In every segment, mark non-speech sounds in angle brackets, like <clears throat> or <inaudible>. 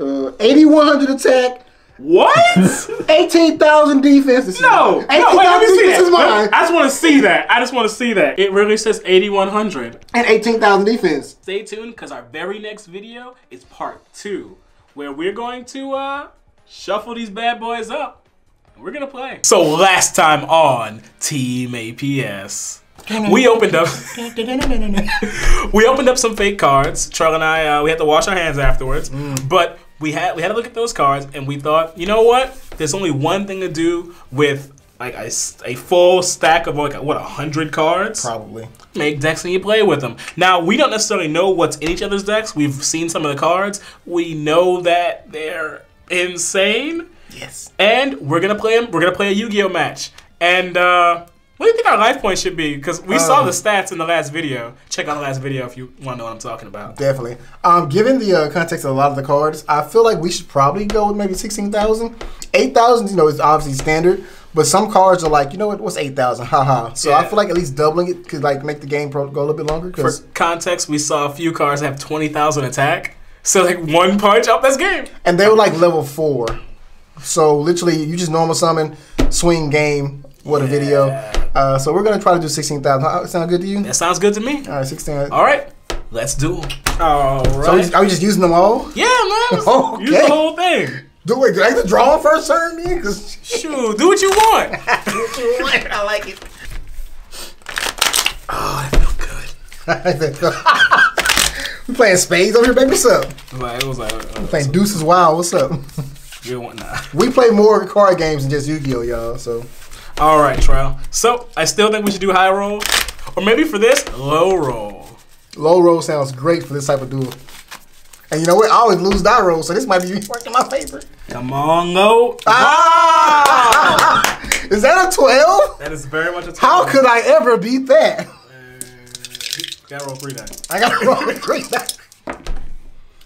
Uh, 8100 attack, What? <laughs> 18,000 defense. This is- No, no, wait, let 18,000 me see defense that. is mine. I just want to see that. I just want to see that. It really says 8100. And 18,000 defense. Stay tuned because our very next video is part two, where we're going to uh shuffle these bad boys up. And we're gonna play. So last time on Team APS. We opened up. <laughs> we opened up some fake cards. Charlie and I, uh, we had to wash our hands afterwards. But we had we had to look at those cards, and we thought, you know what? There's only one thing to do with like a full stack of like what a hundred cards Probably. make decks and you play with them. Now we don't necessarily know what's in each other's decks. We've seen some of the cards. We know that they're insane, Yes. and we're gonna play them. We're gonna play a Yu-Gi-Oh match. And uh, what do you think our life points should be? Because we saw Um, the stats in the last video. Check out the last video if you want to know what I'm talking about. Definitely. Um, given the uh, context of a lot of the cards, I feel like we should probably go with maybe 16,000. 8,000, you know, is obviously standard, but some cards are like, you know what, what's 8,000? <laughs> Haha. So I feel like at least doubling it could like make the game pro- go a little bit longer. For context, we saw a few cards have twenty thousand attack. So like one punch up, that's game. and they were like level four. So literally, you just normal summon, swing game, what a video. Uh, so we're going to try to do 16,000. Sound good to you? That sounds good to me. All right, 16. All right, let's do them. All So are right. we, are we just using them all? yeah, man. Okay. <laughs> Use the whole thing. Do wait, do I have to draw first turn then? 'Cause- Shoot, do what you want. <laughs> I like it. Oh, that felt good. <laughs> we playing spades over here, baby. What's up? Was like, it was like uh, Playing Deuces Wild. What's up? you want nah. we play more card games than just Yu-Gi-Oh, y'all. So All right, Trell. So I still think we should do high roll, or maybe for this low roll. low roll sounds great for this type of duel. And you know what? I always lose die roll, so this might be <laughs> working my favor. Come on, low. Ah! <laughs> Is that a twelve? That is very much a. twelve. How could I ever beat that? Gotta roll three dice. I got to roll <laughs> three great die.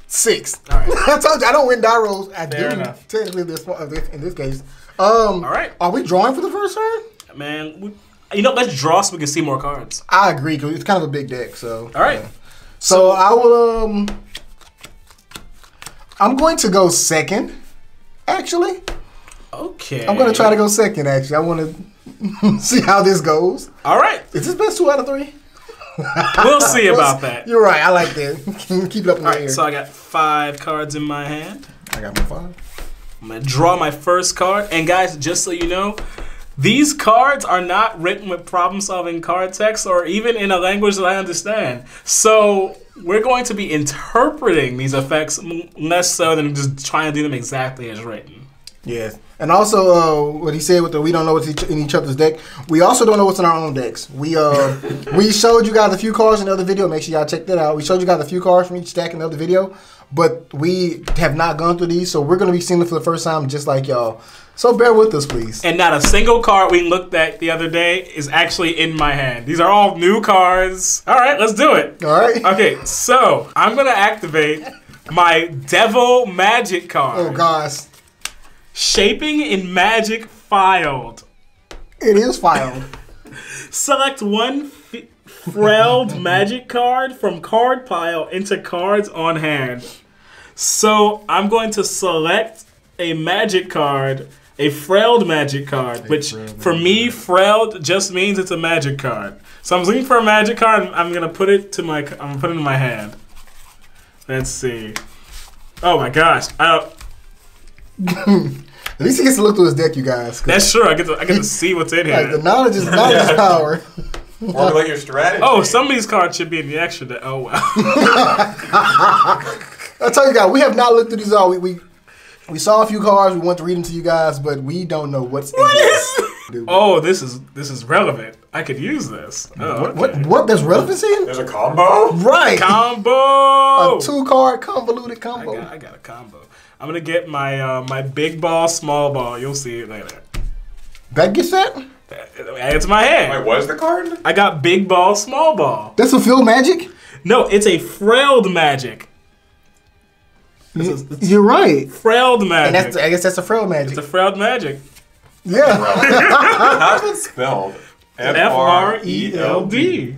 Six. All right. I told you I don't win die rolls. I Fair do enough. technically this in this case. Um, All right. Are we drawing for the first turn? Man, we, you know, let's draw so we can see more cards. I agree because it's kind of a big deck. So All right. So I will. Um, I'm going to go second. Actually, Okay. I'm going to try to go second. Actually, I want to <laughs> see how this goes. All right. Is this best two out of three? <laughs> We'll see about that. You're right. I like that. <laughs> Keep it up in All air. So I got five cards in my hand. I got my five. I'm gonna draw my first card. And guys, just so you know, these cards are not written with problem solving card text or even in a language that I understand. So we're going to be interpreting these effects less so than just trying to do them exactly as written. Yes. And also, uh, what he said with the we don't know what's each, in each other's deck. We also don't know what's in our own decks. We uh, <laughs> we showed you guys a few cards in the other video. Make sure y'all check that out. We showed you guys a few cards from each deck in the other video, but we have not gone through these, so we're gonna be seeing them for the first time, just like y'all. So bear with us, please. And not a single card we looked at the other day is actually in my hand. These are all new cards. All right, let's do it. All right. Okay, so I'm gonna activate my Devil Magic card. Oh gosh, Shaping in Magic filed. it is filed. <laughs> Select one frailed magic card from card pile into cards on hand. So I'm going to select a magic card, a frailed magic card, which frailed for me, frailed just means it's a magic card. So I'm looking for a magic card. and I'm gonna put it to my. I'm gonna put it in my hand. Let's see. Oh my gosh! I don't, <laughs> At least he gets to look through his deck, you guys. that's true. I get to. I get to <laughs> see what's in here. like the knowledge is knowledge is <laughs> power. Formulate your strategy. Oh, some of these cards should be in the extra. Deck. Oh wow. I tell you guys, we have not looked through these all. We we, we saw a few cards. We want to read them to you guys, but we don't know what's in them. <laughs> Dude. Oh, this is this is relevant. I could use this. Oh, What, what okay. what there's relevancy in? There's a combo? Right. combo? A two card convoluted I combo. got, I got a combo. I'm gonna get my uh, my big ball, small ball. You'll see it later. That gets that? It's my hand. Wait, what is the card? I got big ball, small ball. That's a field magic? No, it's a frailed magic. This is- it's You're right. frailed And magic. that's I guess that's a frail magic. it's a frailed magic. yeah. How's it spelled? F R E L D.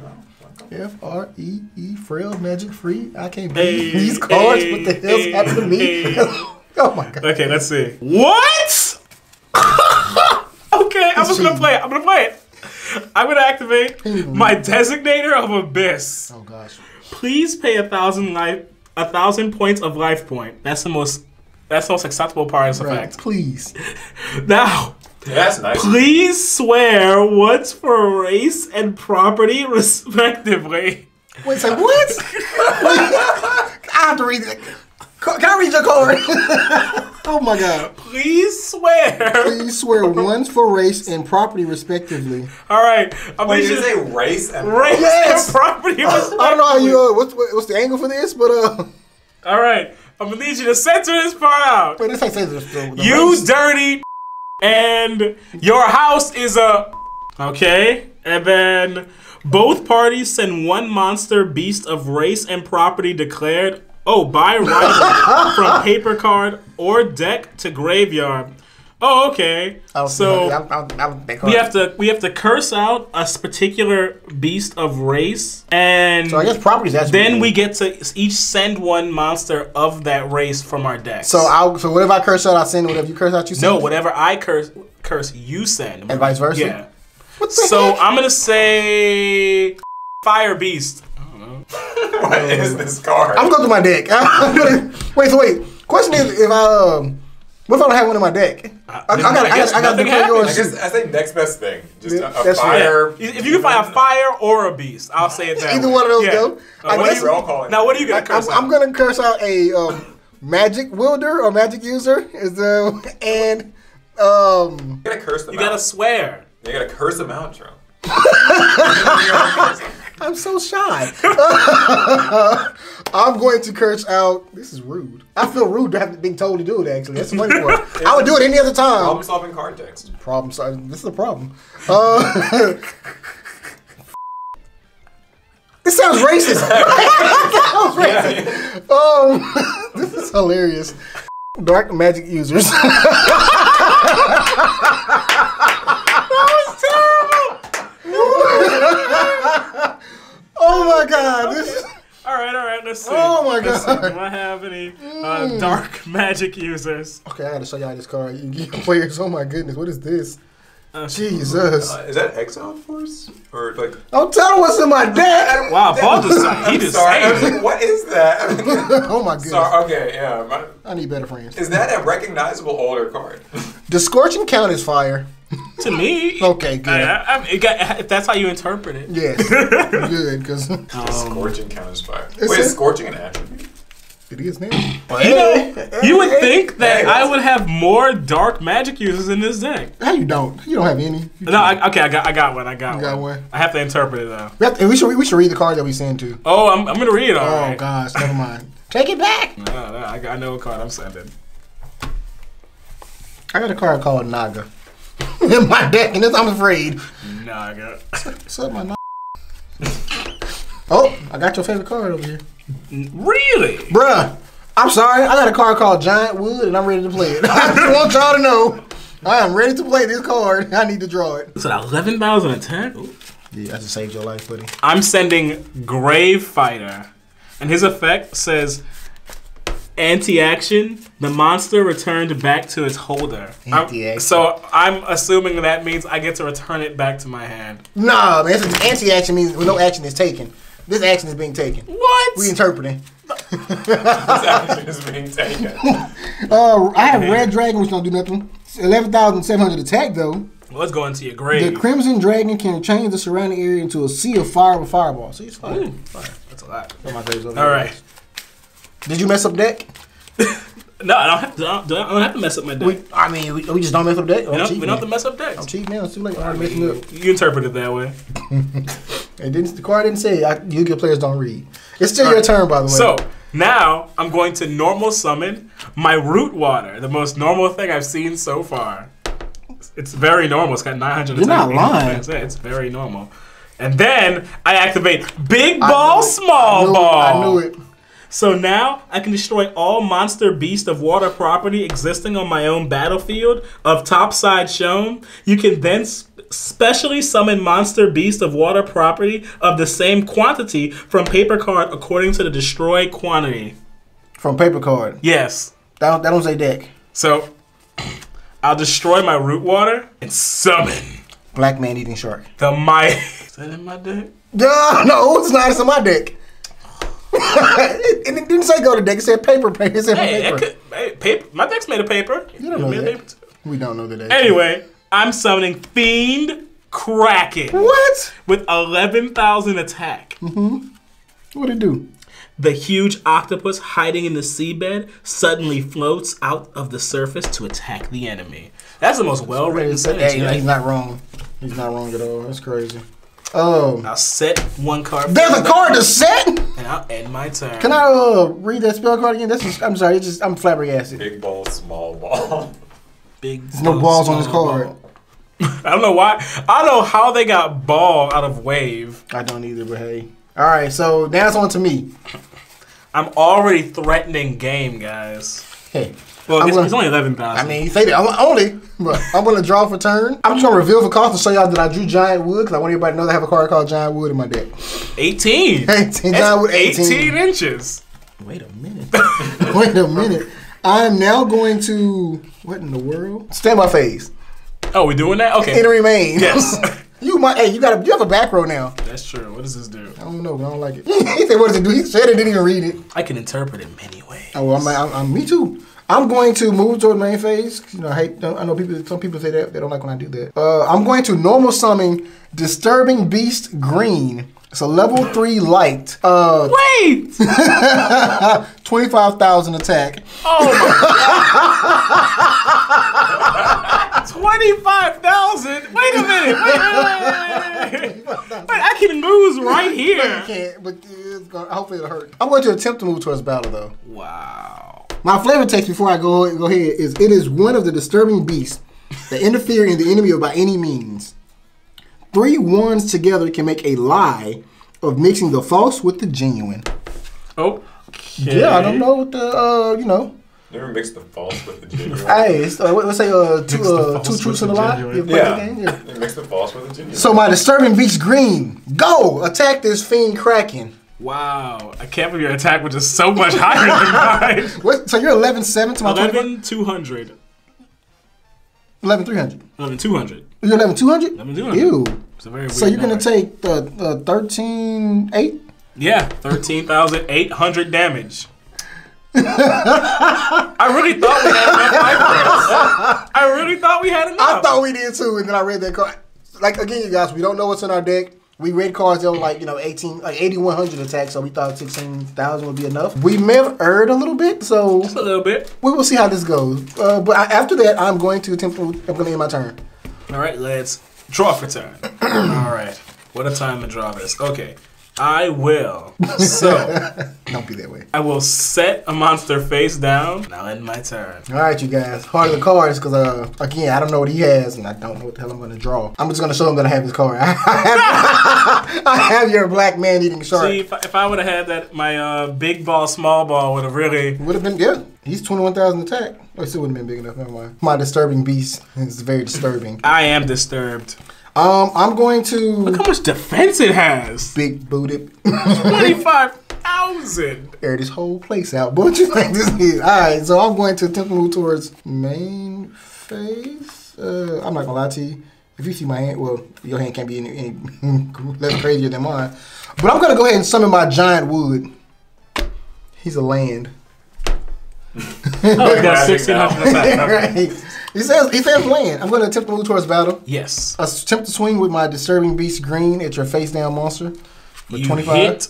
F R E E frail magic free. I can't Hey, beat these cards. hey, what the hell's hey, happened to me? hey. <laughs> oh my god. Okay, let's see. What? <laughs> okay, I'm just gonna play it. I'm gonna play it. I'm gonna activate my designator of abyss. Oh gosh. Please pay a thousand life, a thousand points of life point. That's the most. That's the most acceptable part of this Right. effect. Please. <laughs> Now, Yeah, that's nice. please swear what's for race and property <laughs> respectively. Wait, say what? <laughs> I have to read it. Can I read your card? <laughs> oh my god. Please swear. Please swear ones for race and property respectively. All right, I'm Wait, gonna did you just say race and race Yes. and property respectively. I don't know how you uh, what's what's the angle for this, but uh All right, I'm gonna need you to censor this part out. wait, this ain't say the, the, the You race. dirty and your house is a okay, and then both parties send one monster beast of race and property declared. Oh, by right <laughs> from paper card or deck to graveyard. Oh, okay. So I don't- I don't- I don't we have to we have to curse out a particular beast of race, and So I guess properties then we get to each send one monster of that race from our deck. So I'll so whatever I curse out, I send. Whatever you curse out, you send. No, whatever I curse, curse you send, And vice versa? Yeah. What the So heck? I'm gonna say fire beast. <laughs> What is this card? I'm going through my deck. <laughs> Wait, so wait. Question is, if I um, what if I don't have one in my deck? I, I, then got, I I, got, I got yours. I guess I think next best thing. Just Yeah, a, a that's right. fire. Yeah. If you can find a fire or a beast, I'll say it that Either way. one of those Yeah. go. Uh, I what guess- are you- We're all calling now, what are you gonna I'm, curse I'm gonna curse out a um, magic wielder or magic user is the <laughs> and um You gotta curse them You gotta swear. You gotta curse them out, Joe. I'm so shy. <laughs> <laughs> I'm going to curse out. This is rude. I feel rude to have been told to do it. Actually, that's funny part. I would do it any other time. Problem solving card text. Problem. solving. this is a problem. Uh, <laughs> this sounds racist. sounds racist. Um, this is hilarious. Dark magic users. Oh my god! This is, <laughs> All right, all right. Let's see. Oh my Let's see. God. Mm. Do I have any uh, dark <laughs> magic users? okay, I gotta show y'all this card. You get <laughs> players. Oh my goodness, what is this? Uh, Jesus! Uh, is that Exile Force? Or like. Don't tell them what's in my deck. Wow, Paul just he just sorry. I was like, what is that? oh my goodness! sorry. Okay, yeah. my- I need better friends. Is that a recognizable older card? the scorching count is fire? To me, Okay, good. I, I, I, it got, if that's how you interpret it. Yes, <laughs> good because Um, Scorching counters fire. It's Wait, is scorching an attribute? it is now. You know, you would think that I would have more dark magic users in this deck. How you don't? You don't have any. You No, I, okay, I got, I got one. I got, You got one. one? I have to interpret it though. We, to- we should we should read the card that we send to. Oh, I'm, I'm gonna read it. All Oh right. gosh, never mind. <laughs> Take it back. No, no, I, got- I know what card I'm sending. I got a card called Naga <laughs> in my deck, and this, I'm afraid. No, I got. What's up, my? Oh, I got your favorite card over here, Really? bruh. I'm sorry. I got a card called Giant Wood, and I'm ready to play it. <laughs> I just want y'all to know. I am ready to play this card. I need to draw it. Is it 11,000 attack? Ooh. Yeah, I just saved your life, buddy. I'm sending Grave Fighter, and his effect says anti-action. The monster returned back to its holder. I'm- Anti-action. so I'm assuming that means I get to return it back to my hand. Nah, man. Anti-action means no action is taken. This action is being taken. What? We interpreting. This action is being taken. <laughs> Uh, I have Red Dragon, which don't do nothing. Eleven thousand seven hundred attack though. Let's go into your grave. The. Crimson Dragon can change the surrounding area into a sea of fire with fireball. See, it's fire. Ooh, That's a lot. My grave's over All right. Did you mess up deck? <laughs> No, I don't have to. I don't, I don't have to mess up my deck. We, I mean, we, we just don't mess up deck. we, don't, we don't have to mess up decks. I'm cheap now. It's too late. I'm already messing up. You interpret it that way. <laughs> It didn't. The card didn't say I, you good players don't read. It's still your turn, by the way. So now I'm going to normal summon my root water, the most normal thing I've seen so far. It's very normal. It's got 900 You're not lying. It's very normal. And then I activate big ball, knew it. small I ball. It. I knew it. So now I can destroy all monster beast of water property existing on my own battlefield of topside shown. You can then specially summon monster beast of water property of the same quantity from paper card according to the destroy quantity. From paper card. Yes. That don't, that don't say deck. So <clears throat> I'll destroy my root water and summon Black man eating shark. the mighty. <laughs> Is that in my deck? Yeah, no, it's not. It's on my deck. <laughs> it, it didn't say go to deck. It said paper. paper. It said Hey, paper. could, hey, paper. My deck's made of paper. You don't know that. paper. We don't know the deck. Anyway, I'm summoning Fiend Kraken What? with 11,000 attack. Mm-hmm. What'd it do? The huge octopus hiding in the seabed suddenly floats out of the surface to attack the enemy. That's the most well written Hey, sentence. he's not wrong. He's not wrong at all. That's crazy. Oh, I'll set one card. there's a card to set. And I'll end my turn. Can I uh, read that spell card again? That's just, I'm sorry. It's just I'm flabbergasted. Big ball, small ball. Big There's no balls on this card. ball. <laughs> I don't know why. I don't know how they got ball out of wave. I don't either, but hey. All right, so now it's on to me. I'm already threatening game, guys. Hey, Well, I'm it's, gonna- it's only 11,000. I mean, you say that I'm only, but I'm gonna draw for turn. I'm just gonna reveal for cost to show y'all that I drew giant wood because I want everybody to know that I have a card called giant wood in my deck. 18. <laughs> 18, That's giant wood 18. 18 inches. Wait a minute. <laughs> Wait a minute. I'm now going to what in the world? Stand by phase. Oh, we doing that? Okay. In remain. Yes. <laughs> you might. Hey, you got a. You have a back row now. That's true. What does this do? I don't know. but I don't like it. he said, "What does it do?" He said it. Didn't even read it. I can interpret it many ways. Oh, well, I'm, I'm, I'm. Me too. I'm going to move toward main phase. You know, I hate. I know people. Some people say that they don't like when I do that. Uh, I'm going to normal summon disturbing beast green. It's a level three light. Uh, Wait! <laughs> twenty five thousand attack. Oh my god! 25,000? Wait a minute! Wait, wait, wait, wait, wait. Wait, I can lose right I here. can't, but it's gonna, hopefully it'll hurt. I'm going to attempt to move towards battle though. Wow. My flavor text before I go go ahead is it is one of the disturbing beasts that interfere in the enemy by any means. Three ones together can make a lie of mixing the false with the genuine. Oh. Yeah, I don't know what the uh you know. Never mix the false with the genuine. Hey, it's, uh, what- let's say uh two uh two truths the and a lie. genuine. You ever played Yeah. Yeah. Mix the false with the genuine. So my disturbing beast green, go attack this fiend kraken. Wow. I can't believe your attack was just so much higher than <laughs> mine. What? So you're 11 7 to my 11 11 200. 11 300. 11 200. You're 11 200? 11 200. Ew. It's a very weird So you're gonna take the the 13 8? Yeah, 13,800 damage. I really thought we had enough life I really thought we had enough. I thought we did too, and then I read that card. Like again, you guys, we don't know what's in our deck. We read cards that were like you know eighteen, like eighty one hundred attack, so we thought sixteen thousand would be enough. We may have erred a little bit, so Just a little bit. we will see how this goes. Uh, but I, after that, I'm going to attempt. To, I'm going to end my turn. All right, let's draw for turn. <clears throat> All right. What a time to draw this. Okay. I will. So, <laughs> Don't be that way. I will set a monster face down. Now end my turn. All right, you guys. Part of the cards, because uh, again, I don't know what he has, and I don't know what the hell I'm going to draw. I'm just going to show him that I have his card. <laughs> I have, <laughs> I have your black man eating shark. See, if I, if I would have had that, my uh, big ball, small ball would have really. Would have been yeah. He's twenty one thousand attack. Oh, it still wouldn't have been big enough. Never mind. My disturbing beast is very disturbing. I am disturbed. Um, I'm going to Look how much defense it has. big booted Twenty-five thousand. <laughs> air this whole place out. But what you think this is? All right, so I'm going to attempt to move towards main face. Uh, I'm not gonna lie to you. If you see my hand, well, your hand can't be any, any <laughs> less crazier than mine. But I'm gonna go ahead and summon my giant wood. He's a land. Oh, got sixteen hundred attack. <laughs> Okay. right. He says he says land. I'm gonna attempt to move towards battle. Yes. Attempt to swing with my disturbing beast green at your face down monster. For You 25. hit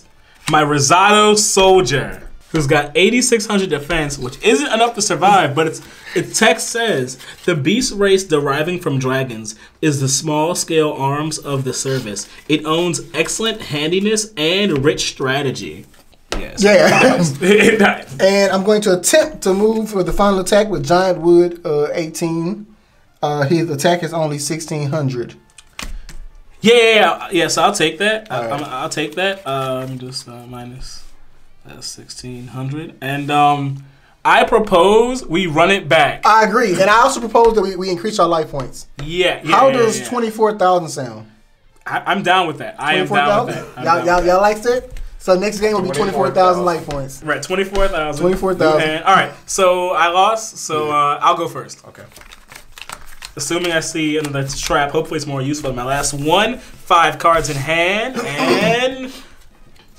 my Rosado soldier, who's got 8,600 defense, which isn't enough to survive. But its its text says the beast race deriving from dragons is the small scale arms of the service. It owns excellent handiness and rich strategy. Yes. Yeah. <laughs> And I'm going to attempt to move for the final attack with giant wood uh, 18. Uh, his attack is only 1600. Yeah, yeah, yeah, yeah. So I'll take that. I, Alright. I'm, I'll take that. Um, just uh, minus That's sixteen hundred. And um, I propose we run it back. I agree, and I also propose that we, we increase our life points. yeah. yeah How yeah, does yeah. twenty four thousand sound? I, I'm down with that. I am Twenty four down with that. Y'all down y'all y'all likes it. So next game will be 24,000. thousand life points. Right, twenty four thousand. 24,000. All right, so I lost. So uh, I'll go first. Okay. Assuming I see another trap, hopefully it's more useful than my last one. Five cards in hand <coughs> and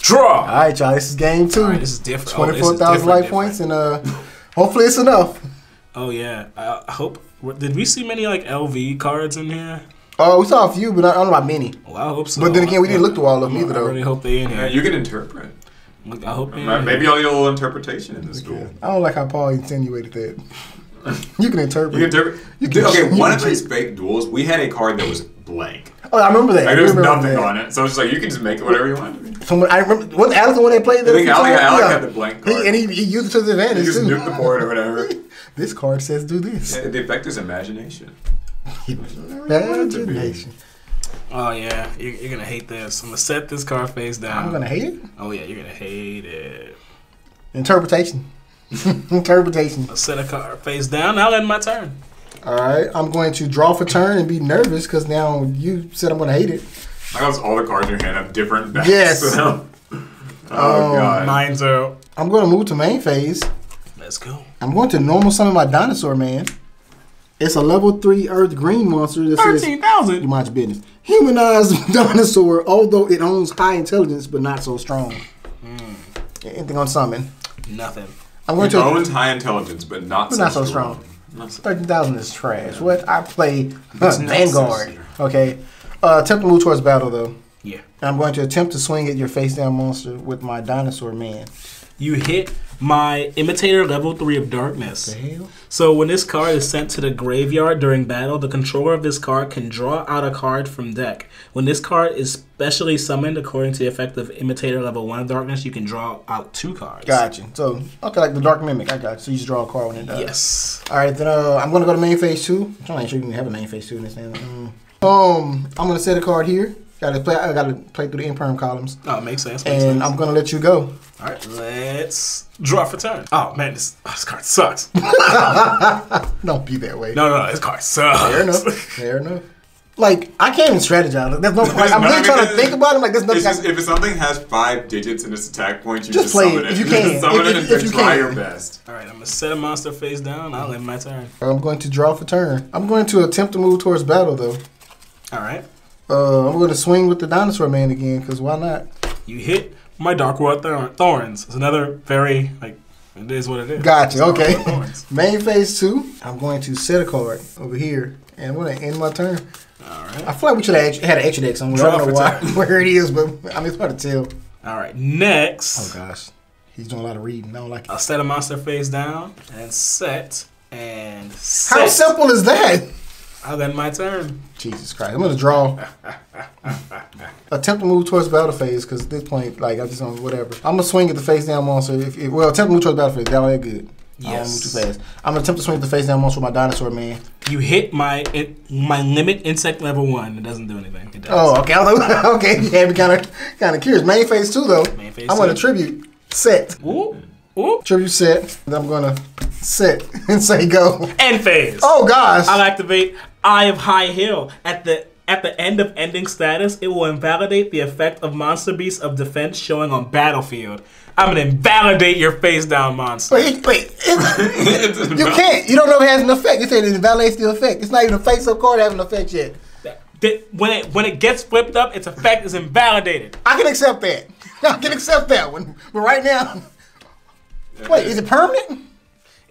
draw. All right, y'all. This is game two. All right, this is different. Oh, Twenty this four different, points, and uh, hopefully it's enough. Oh yeah, I I hope. Did we see many like LV cards in here? Oh, we saw a few, but I don't know about many. Well, I hope so. But then again, we didn't look through all of them either, though. I really hope they in Yeah, here. you can interpret. Look, I hope they. Maybe I'll get a little interpretation in this duel. I don't like how Paul insinuated that. You can interpret. You can interpret. You can- okay, you one can of these fake duels, we had a card that was blank. Oh, I remember that. Like there was nothing that. on it, so it's just like you can just make it whatever you want. to. Someone, I remember. Was Alec the one that played that? I think a few Alec- Alec Yeah. had the blank He- and he, he used it to his You advantage just too. nuke the board or whatever. <laughs> This card says do this. Yeah, the effect is imagination. <laughs> Imagination. Oh yeah, you're, you're gonna hate this. I'm gonna set this card face down. I'm gonna hate it. Oh yeah, you're gonna hate it. Interpretation. <laughs> Interpretation. I'll set a card face down. I'll end my turn. All right, I'm going to draw for turn and be nervous because now you said I'm gonna hate it. I got all the cards in your hand have different backs. Yes. so- <laughs> oh Um, god. Mine's out. I'm going to move to main phase. Let's go. I'm going to normal summon my dinosaur man. It's a level three Earth green monster that says Thirteen You thousand. mind your business. Humanized <laughs> dinosaur, although it owns high intelligence but not so strong. Anything on summon. Nothing. I'm going It to. owns high intelligence, but not But so not so strong. Thirteen thousand is trash. What I play It's Vanguard. nonsense. Okay. Uh, attempt to move towards battle though. Yeah. And I'm going to attempt to swing at your face down monster with my dinosaur man. You hit my imitator level three of darkness. So when this card is sent to the graveyard during battle, the controller of this card can draw out a card from deck. When this card is specially summoned according to the effect of imitator level one of darkness, you can draw out two cards. Gotcha. So okay, like the dark mimic. I got you. So you just draw a card when it does. Yes. All right, then uh, I'm gonna go to main phase two. I'm trying to make sure you can have a main phase two in this thing. Mm. Um, I'm gonna set a card here. Got to play. I got to play through the imperm columns, Oh, makes sense. Makes and sense. I'm gonna let you go. All right, let's draw for turn. Oh man, this, oh, this card sucks. <laughs> <laughs> Don't be that way. No, no, no, this card sucks. Fair enough. Fair enough. Like I can't even strategize. There's no. Like, There's <laughs> I'm none really trying to think about it. Like there's nothing. It's just, I, if something has five digits in its attack point, you Just just, play summon it, it. if you can. just summon If- it if- and if you try can. your best. All right, I'm gonna set a monster face down. I'll end my turn. I'm going to draw for turn. I'm going to attempt to move towards battle though. All right, Uh, I'm going to swing with the dinosaur man again because why not? you hit my Dark World Thor- Thorns. It's another very like it is what it is. Gotcha. Okay. <laughs> Main phase two. I'm going to set a card over here, and I'm going to end my turn. All right, I feel like we should have had an extra deck somewhere. Draw I don't know why, <laughs> where it is, but I mean it's hard to tell. all right. Next, Oh gosh, he's doing a lot of reading. I don't like it. I'll set a monster face down and set and set. How simple is that? I'll end my turn. Jesus Christ! I'm gonna draw. attempt to move towards battle phase because at this point, like I just don't whatever. I'm gonna swing at the face down monster. If, if well, attempt to move towards battle phase. That way, good. I don't Yes. move too fast. I'm gonna attempt to swing at the face down monster with my dinosaur man. You hit my in, my limit insect level one. It doesn't do anything. It does. Oh, okay. <laughs> Okay. You had me kind of kind of curious. Main phase two though. Main phase I'm gonna two. tribute set. Ooh, ooh. Tribute set. And I'm gonna set <laughs> and say go. End phase. Oh gosh. I'll activate Eye of High Hill. At the at the end of ending status, it will invalidate the effect of monster Beast of defense showing on battlefield. I'm gonna invalidate your face down monster. Wait, wait. <laughs> You can't. You don't know if it has an effect. You said it invalidates the effect. It's not even a face-up card having an effect yet. When it when it gets flipped up, its effect is invalidated. I can accept that. <laughs> I can accept that one. But right now, wait, is it permanent?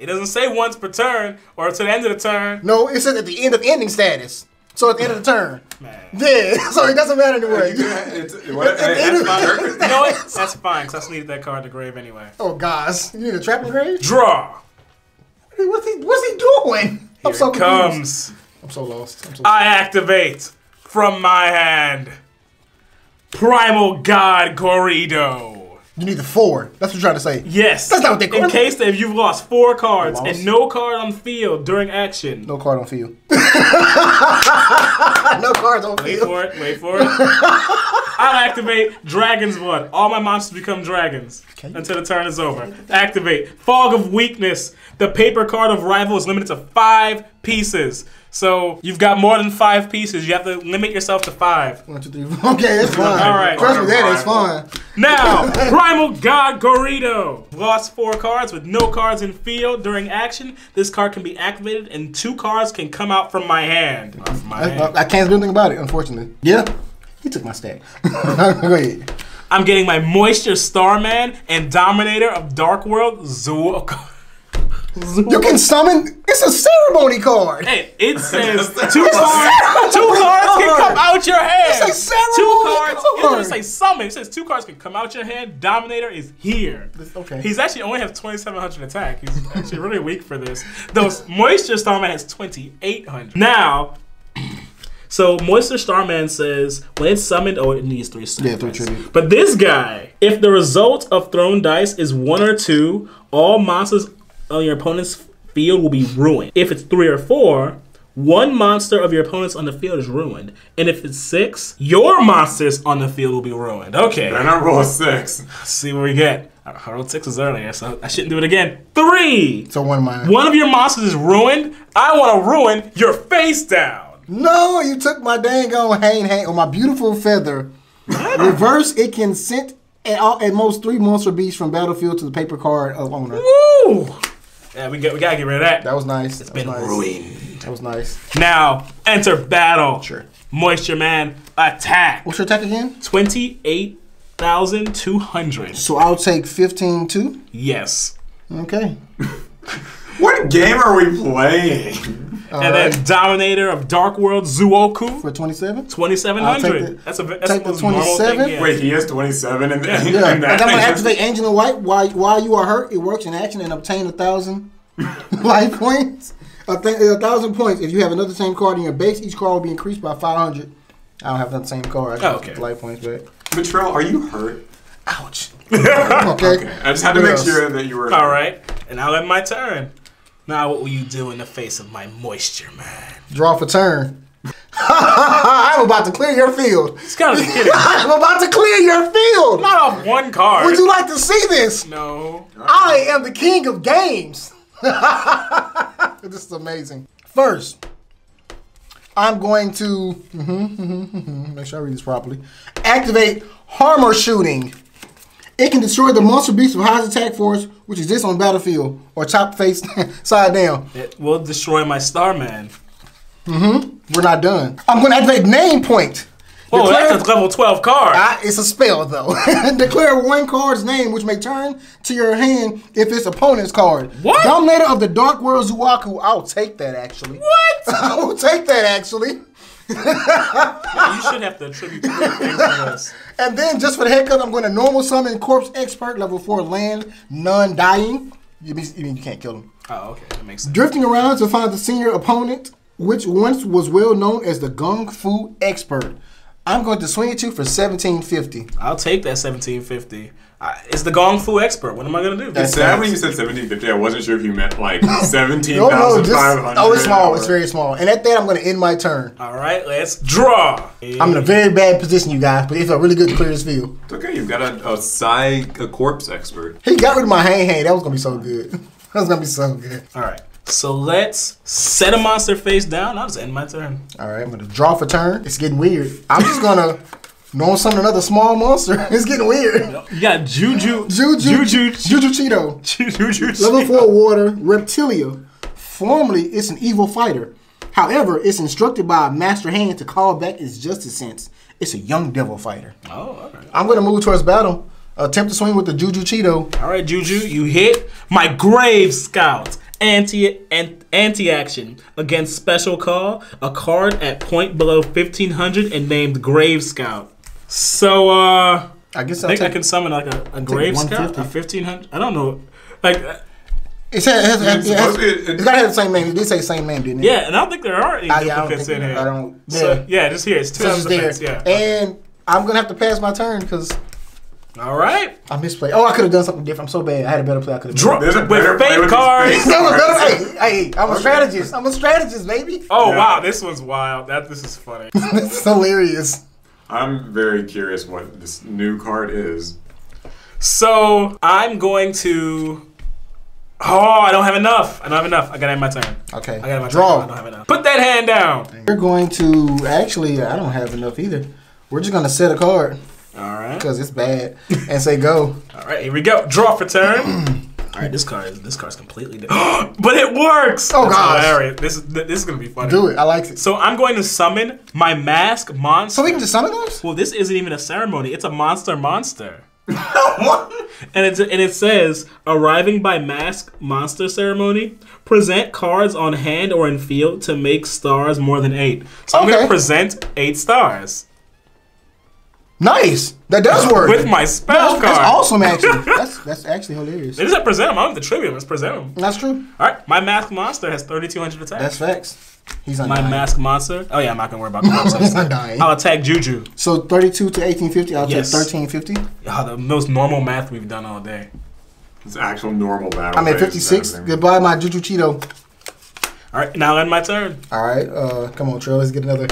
It doesn't say once per turn or to the end of the turn. No, it says at the end of ending status. So at the end of the turn. Man. <laughs> Yeah. <laughs> So it doesn't matter anyway. It's, what, hey, that's fine. You know what? That's fine, because I just needed that card to grave anyway. Oh gosh, you need a trapping grave? Draw. What's he? What's he doing? I'm Here so it confused. comes. I'm so lost. I'm so I activate from my hand Primal God Corrido. You need the four. That's what you're trying to say. Yes. That's not what they call it. In case that if you've lost four cards Lost. and no card on field during action. No card on field. <laughs> no cards on Wait field. Wait for it. Wait for it. <laughs> I'll activate Dragon's Blood. All my monsters become dragons Okay. until the turn is over. Activate Fog of Weakness. The paper card of Rival is limited to five pieces. So you've got more than five pieces. You have to limit yourself to five. One, two, three, four. <laughs> Okay, that's fine. All right. Trust me, that is fine. Now, <laughs> Primal God Gorito. Lost four cards with no cards in field during action. This card can be activated and two cards can come out from my hand. From my I, hand. I can't do anything about it, unfortunately. Yeah, he took my stack. <laughs> Go ahead. I'm getting my Moisture Starman and Dominator of Dark World Zoo. Oh, You can summon. It's a ceremony card. Hey, it <laughs> says two cards. Two cards can come out your hand. It's a ceremony Two cards. It card. doesn't say summon. It says two cards can come out your hand. Dominator is here. Okay. He's actually only has 2,700 attack. He's actually really weak for this. Those Moisture Starman has 2,800. Now. <clears throat> So Moisture Starman says when it's summoned, oh, it needs three Yeah, three tributes. tribute. But this guy, if the result of thrown dice is one or two, all monsters on your opponent's field will be ruined. If it's three or four, one monster of your opponents on the field is ruined. And if it's six, your monsters on the field will be ruined. Okay. And I roll six. Let's see what we get. I rolled sixes earlier, so I shouldn't do it again. Three! So one of mine. One of your monsters is ruined. I want to ruin your face down. No, you took my dang on hang hang on my beautiful feather. Reverse, it can send at, all, at most three monster beasts from battlefield to the paper card of owner. Woo! Yeah, we, get, we gotta get rid of that. That was nice. It's been nice. ruined. That was nice. Now, enter battle. Sure. Moisture Man, attack. What's your attack again? 28,200. So I'll take 15 too. Yes. Okay. <laughs> What game are we playing? And right. then Dominator of Dark World, Zuoku, For 27? 2,700. Take the- that's a that's take the the most normal 27? thing. Yeah. Wait, he has 27 and then. Yeah. and And that I'm gonna activate Angel of White while while you are hurt. It works in action and obtain a thousand <laughs> life points. A, th- a thousand points. If you have another same card in your base, each card will be increased by 500. I don't have that same card. I just Oh, okay. the life points back. Betrayal, are you hurt? Ouch. <laughs> okay. I just had to make sure that you were. All right. And now let my turn. Now, what will you do in the face of my Moisture Man? Draw for turn. <laughs> I'm about to clear your field. It's gotta be kidding. <laughs> I'm about to clear your field. Not off one card. Would you like to see this? No. I am the king of games. <laughs> this is amazing. First, I'm going to make sure I read this properly. Activate Harmor Shooting. It can destroy the monster beast of highest attack force, which exists on the battlefield, or chop face <laughs> side down. It will destroy my Starman. Mm-hmm. We're not done. I'm going to activate Name Point. Oh, Declare- that's a level 12 card. Ah, it's a spell though. <laughs> Declare one card's name, which may turn to your hand if it's opponent's card. What? Dominator of the Dark World Zuaku. I'll take that actually. what? <laughs> I will take that actually. You should have to attribute things to this. And then just for the heck of it, I'm going to normal summon Corpse Expert level four land, none dying. You mean you, mean you can't kill him. Oh, okay. That makes sense. Drifting around to find the senior opponent, which once was well known as the Gung Fu Expert. I'm going to swing at you for 1750. I'll take that 1750. I, it's the Gong Fu expert. What am I gonna do? That's- Sad when you said 1750, I wasn't sure if you meant like <laughs> No, no, just, 17,500. oh, it's small. It's very small. And at that, I'm going to end my turn. All right, let's draw. I'm in a very bad position, you guys, but it's a really good to clear this field. It's okay, you've got a, a Psy, a corpse expert. He got rid of my hang hang. That was going to be so good. <laughs> That was going to be so good. All right. So let's set a monster face down. I'll just end my turn. All right, I'm going to draw for turn. It's getting weird. I'm just going to know summon another small monster. <laughs> it's getting weird. You got Juju. Juju, Juju. Juju Cheeto. Juju. Level 4 water, Reptilia. Formerly, it's an evil fighter. However, it's instructed by a master hand to call back its justice sense. It's a young devil fighter. Oh, all right. I'm going to move towards battle. Attempt to swing with the Juju Cheeto. All right, Juju, you hit my Grave Scout. Anti an, anti action against special call a card at point below 1500 and named Grave Scout. So uh I guess I I'll think I can summon like a, a Grave Scout a 1500. I don't know. Like It says, it has, it has, it has, to- it's got to have the same name. It did say same name, didn't it? yeah, and I don't think there are any I, yeah, I don't think, in here. I don't. So Yeah. yeah, just here. It's two So it's there. Yeah. And I'm gonna have to pass my turn because All right. I misplayed. Oh, I could have done something different. I'm so bad. I had a better play. I could have Draw There's a with better play fake <laughs> cards. hey, hey, I'm a strategist. I'm a strategist, baby. Oh Yeah. wow, this one's wild. That this is funny. <laughs> this is hilarious. I'm very curious what this new card is. So I'm going to. Oh, I don't have enough. I don't have enough. I gotta have my turn. Okay. I got my Draw. turn. I don't have enough. Put that hand down. We're going to actually. I don't have enough either. We're just gonna set a card All right. because it's bad and say go. All right. Here we go. Draw for turn. <clears throat> All right. This card is this card's completely different. <gasps> but it works. Oh, god. This is this is gonna be funny. Do it. I like it. So I'm going to summon my mask monster. So we can just summon those. well, this isn't even a ceremony. It's a monster monster. <laughs> And it's and it says arriving by mask monster ceremony. Present cards on hand or in field to make stars more than eight. So I'm gonna present eight stars Nice. That does work. with my spell that's, card. that's awesome. Actually, <laughs> that's that's actually hilarious. It doesn't present them. I don't have to tribute them. Let's present them. That's true. All right, my mask monster has 3,200 attack. That's facts. He's my mask monster. Oh yeah, I'm not gonna worry about <laughs> the He's undying. I'll attack Juju. So 32 to 1850. I'll Yes. take 1350. Oh, the most normal math we've done all day. It's actual normal battle. I'm at 56. Goodbye, my Juju Cheeto. All right, now end my turn. All right, uh, come on, Trell. Let's get another.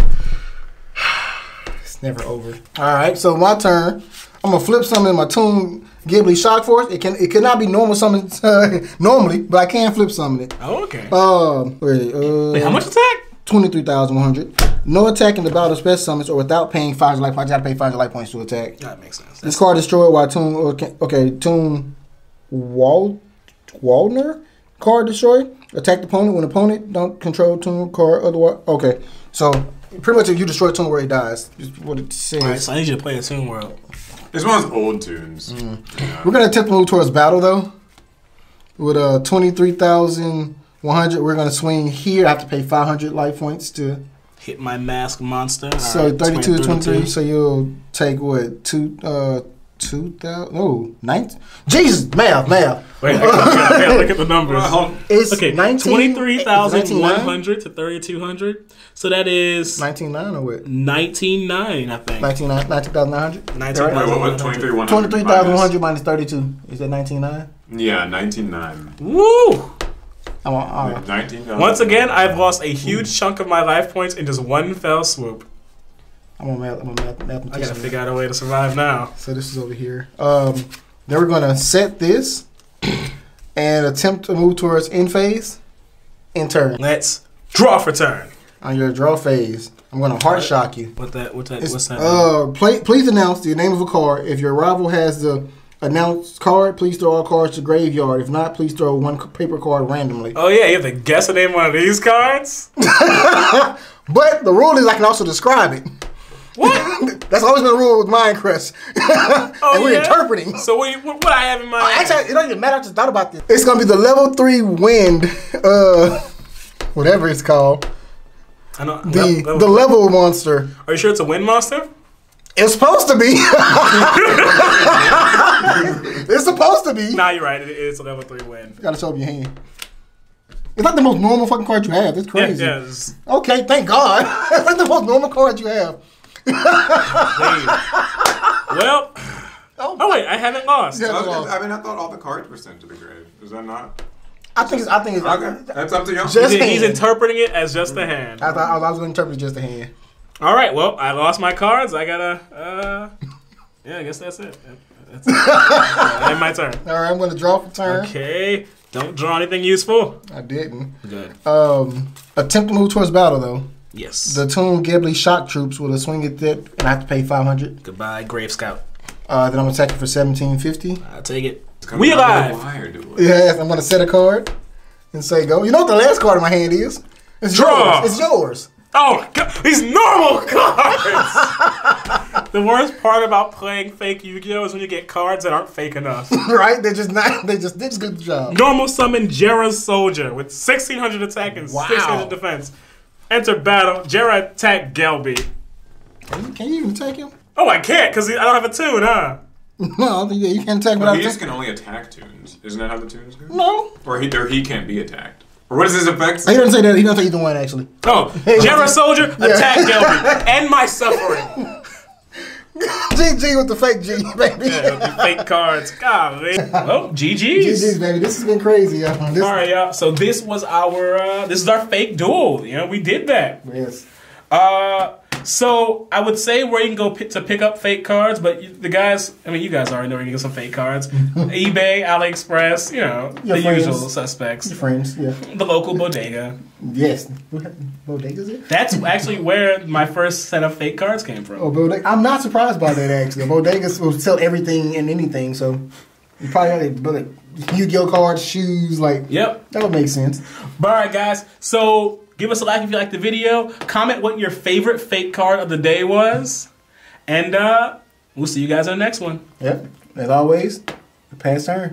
It's never over. All right, so my turn. I'm gonna flip summon my Toon Ghibli Shock Force. It can it cannot be normal summon <laughs> uh, normally, but I can flip summon it. Oh, okay. Um, where is it? Uh, Wait, how much attack? Twenty three thousand one hundred. No attack in the battle of special summons or without paying 500 life points. I gotta pay 500 life points to attack. That makes sense. This card destroyed while Toon. Okay, okay Toon Wald Waldner card destroyed. Attack the opponent when opponent don't control Toon card. Otherwise, okay. So pretty much if you destroy Toon where it dies, is what it says. All right, so I need you to play a Toon World. This one's old tunes. Mm. We're gonna attempt to move towards battle though. With uh twenty three thousand one hundred, we're gonna swing here. I have to pay five hundred life points to. Hit my mask monster. So right, 32 to 23. So you'll take what two uh two thousand? No, nine. Jesus, math, math. Wait, I gotta, I gotta look at the numbers. Well, It's Okay, 19 twenty-three thousand one 19,900? hundred to thirty-two hundred. So that is 199 or what? nineteen nine, I think. 19,900? 19,900? Nineteen Wait, what, one what, hundred. 23,100? 23,100 minus 32. Is that 199 Yeah, 19,900. Woo! I'm on, uh, 19,000. Once again, I've lost a huge chunk of my life points in just one fell swoop. I'm on math. I'm on math. I mathematician. gotta figure out a way to survive now. So this is over here. Um, then we're gonna set this <clears throat> and attempt to move towards end phase. In turn Let's draw for turn. on your draw phase, I'm gonna heart shock you. What that? What that? It's, What's that? uh, play, please announce the name of a card. If your rival has the announced card, please throw all cards to graveyard. If not, please throw one paper card randomly. oh yeah, you have to guess the name of one of these cards. <laughs> But the rule is I can also describe it. What? <laughs> That's always been a rule with Minecraft. <laughs> Oh, and we're yeah? interpreting. So what, you- what, what I have in mind? Actually, it don't even matter. I just thought about this. It's gonna be the level three wind, uh, whatever it's called. I know, The level- the level monster. Are you sure it's a wind monster? It's supposed to be. <laughs> it's supposed to be. Nah, you're right. It is a level three wind. You gotta show me your hand. It's not the most normal fucking card you have. It's crazy. yeah. it's- Okay, thank God. it's like the most normal card you have. Well, <laughs> Oh, oh wait, I haven't lost. Yeah. I, was gonna- I mean, I thought all the cards were sent to the grave. Is that not? I think it's. I think it's. Okay, that's up to you. Just- He's, he's interpreting it as just a hand. I thought I was going to interpret just a hand. All right. Well, I lost my cards. I gotta. Uh, yeah, I guess that's it. That's it. <laughs> Uh, my turn. All right, I'm going to draw for turn. Okay. Don't draw anything useful. I didn't. Good. Um, attempt to move towards battle though. Yes. The Toon Ghibli shock troops with a swing at that, and I have to pay 500. Goodbye, Grave Scout. Uh, then I'm attacking for 1750. I'll take it. We out of the alive. wire, dude. Yes, I'm going to set a card and say go. You know what the last card in my hand is? It's Draw. yours. It's yours. Oh, God, these normal <laughs> cards. <laughs> the worst part about playing fake Yu-Gi-Oh is when you get cards that aren't fake enough. <laughs> right? They just not. They just did a good job. Normal summon Jera Soldier with 1600 attack and Wow. 600 defense. Enter battle. Jera attack Gelby. Can you, can you even attack him? Oh, I can't because I don't have a tune, huh? <laughs> No, I don't think yeah, you can't attack Well, without he just can only attack tunes. Isn't that how the tunes go? No, Or he, or he can't be attacked. Or what is his effect? he doesn't say that. He doesn't say either one actually. Oh, <laughs> Jera Soldier, <laughs> attack Gelby. End my suffering. GG with the fake G, <laughs> baby. Yeah, the fake cards. Golly. Well, GG's. GG's, baby. This has been crazy. y'all. All right, y'all. So this was our uh, this is our fake duel. You know, we did that. Yes. Uh, so I would say where you can go to pick up fake cards, but you, the guys, I mean, you guys already know where you can get some fake cards. <laughs> eBay, AliExpress, you know, Your the friends. usual suspects. Your friends, yeah. The local bodega. Yes. <laughs> Bodega's it? That's actually where my first set of fake cards came from. Oh, bodega. I'm not surprised by that, actually. Bodegas will sell everything and anything, so you probably have like, Yu-Gi-Oh cards, shoes, like, Yep. that would make sense. But all right, guys. So give us a like if you liked the video. Comment what your favorite fake card of the day was, and uh, we'll see you guys on the next one. Yep. As always, pass turn.